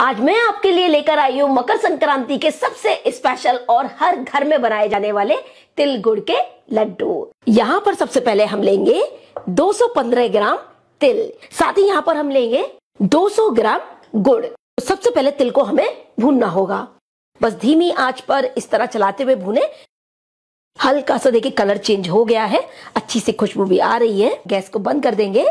आज मैं आपके लिए लेकर आई हूँ मकर संक्रांति के सबसे स्पेशल और हर घर में बनाए जाने वाले तिल गुड़ के लड्डू। यहाँ पर सबसे पहले हम लेंगे 215 ग्राम तिल। साथ ही यहाँ पर हम लेंगे 200 ग्राम गुड़। सबसे पहले तिल को हमें भूनना होगा। बस धीमी आँच पर इस तरह चलाते हुए भूने। हल्का सा देखिए कलर चेंज हो गया है। अच्छी सी खुशबू भी आ रही है। गैस को बंद कर देंगे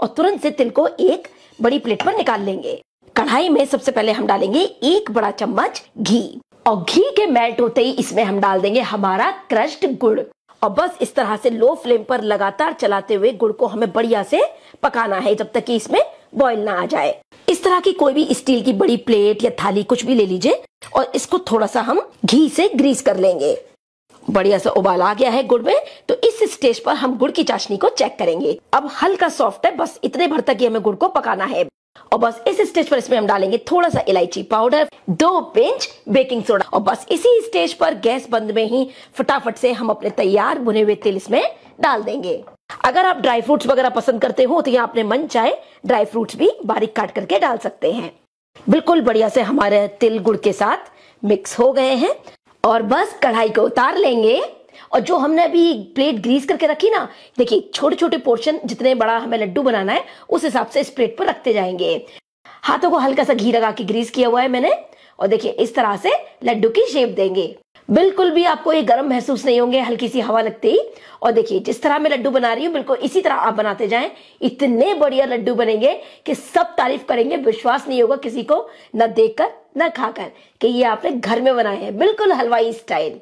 और तुरंत से तिल को एक बड़ी प्लेट पर निकाल लेंगे। कढ़ाई में सबसे पहले हम डालेंगे एक बड़ा चम्मच घी। और घी के मेल्ट होते ही इसमें हम डाल देंगे हमारा क्रश्ड गुड़। और बस इस तरह से लो फ्लेम पर लगातार चलाते हुए गुड़ को हमें बढ़िया से पकाना है जब तक कि इसमें बॉईल ना आ जाए। इस तरह की कोई भी स्टील की बड़ी प्लेट या थाली कुछ भी ले लीजिए और इसको थोड़ा सा हम घी से ग्रीस कर लेंगे। बढ़िया सा उबाल आ गया है गुड़ में तो इस स्टेज पर हम गुड़ की चाशनी को चेक करेंगे। अब हल्का सॉफ्ट है, बस इतने भर तक ही हमें गुड़ को पकाना है। और बस इस स्टेज पर इसमें हम डालेंगे थोड़ा सा इलायची पाउडर, दो पिंच बेकिंग सोडा। और बस इसी स्टेज पर गैस बंद में ही फटाफट से हम अपने तैयार भुने हुए तिल इसमें डाल देंगे। अगर आप ड्राई फ्रूट्स वगैरह पसंद करते हो तो यहाँ अपने मन चाहे ड्राई फ्रूट्स भी बारीक काट करके डाल सकते हैं। बिल्कुल बढ़िया से हमारे तिल गुड़ के साथ मिक्स हो गए हैं। और बस कढ़ाई को उतार लेंगे। और जो हमने अभी प्लेट ग्रीस करके रखी ना, देखिए छोटे छोटे पोर्शन जितने बड़ा हमें लड्डू बनाना है, उस हिसाब से इस प्लेट पर रखते जाएँगे। हाथों को हल्का सा घी लगा के ग्रीस किया हुआ है मैंने, और देखिए, इस तरह से लड्डू की शेप देंगे। बिल्कुल भी आपको ये गर्म महसूस नहीं होंगे हल्की सी हवा लगते ही। और देखिए, जिस तरह मैं लड्डू बना रही हूँ, बिल्कुल इसी तरह आप बनाते जाएँ। इतने बढ़िया लड्डू बनेंगे कि सब तारीफ़ करेंगे, विश्वास नहीं होगा किसी को, न देखकर, न खाकर, कि ये आपने घर में बनाए हैं। बिल्कुल हलवाई स्टाइल।